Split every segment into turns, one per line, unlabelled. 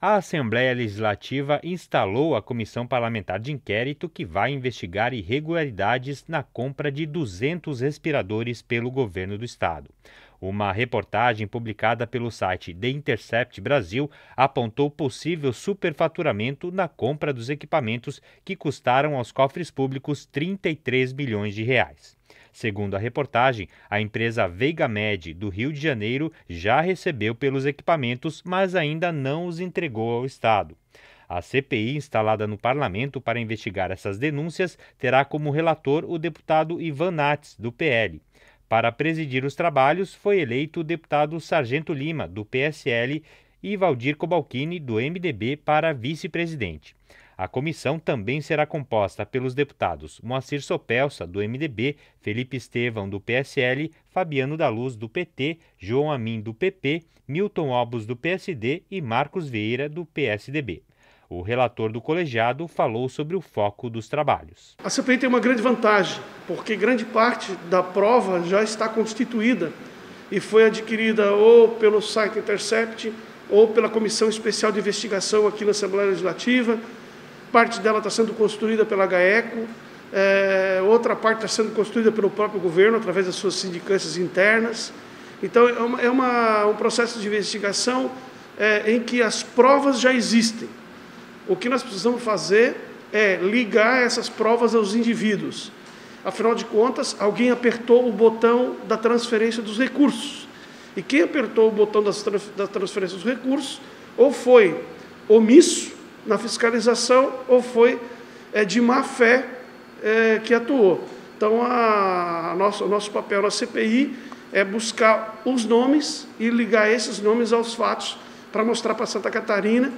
A Assembleia Legislativa instalou a comissão parlamentar de inquérito que vai investigar irregularidades na compra de 200 respiradores pelo governo do estado. Uma reportagem publicada pelo site The Intercept Brasil apontou possível superfaturamento na compra dos equipamentos que custaram aos cofres públicos 33 milhões de reais. Segundo a reportagem, a empresa Veiga Med do Rio de Janeiro já recebeu pelos equipamentos, mas ainda não os entregou ao Estado. A CPI, instalada no parlamento para investigar essas denúncias, terá como relator o deputado Ivan Nats, do PL. Para presidir os trabalhos, foi eleito o deputado Sargento Lima, do PSL, e Valdir Cobalcini, do MDB, para vice-presidente. A comissão também será composta pelos deputados Moacir Sopelsa, do MDB, Felipe Estevão, do PSL, Fabiano da Luz, do PT, João Amin, do PP, Milton Obos, do PSD e Marcos Vieira, do PSDB. O relator do colegiado falou sobre o foco dos trabalhos.
A CPI tem uma grande vantagem, porque grande parte da prova já está constituída e foi adquirida ou pelo site Intercept ou pela Comissão Especial de Investigação aqui na Assembleia Legislativa parte dela está sendo construída pela GAECO, é, outra parte está sendo construída pelo próprio governo, através das suas sindicâncias internas. Então, é, uma, é uma, um processo de investigação é, em que as provas já existem. O que nós precisamos fazer é ligar essas provas aos indivíduos. Afinal de contas, alguém apertou o botão da transferência dos recursos. E quem apertou o botão da transferência dos recursos, ou foi omisso, na fiscalização ou foi é, de má fé é, que atuou. Então, a, a nosso, o nosso papel na CPI é buscar os nomes e ligar esses nomes aos fatos para mostrar para Santa Catarina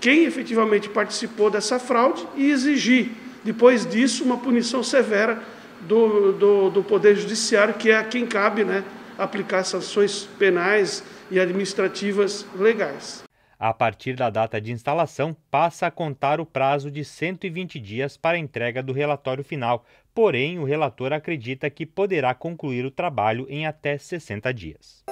quem efetivamente participou dessa fraude e exigir, depois disso, uma punição severa do, do, do Poder Judiciário, que é a quem cabe né, aplicar sanções penais e administrativas legais.
A partir da data de instalação, passa a contar o prazo de 120 dias para a entrega do relatório final, porém, o relator acredita que poderá concluir o trabalho em até 60 dias.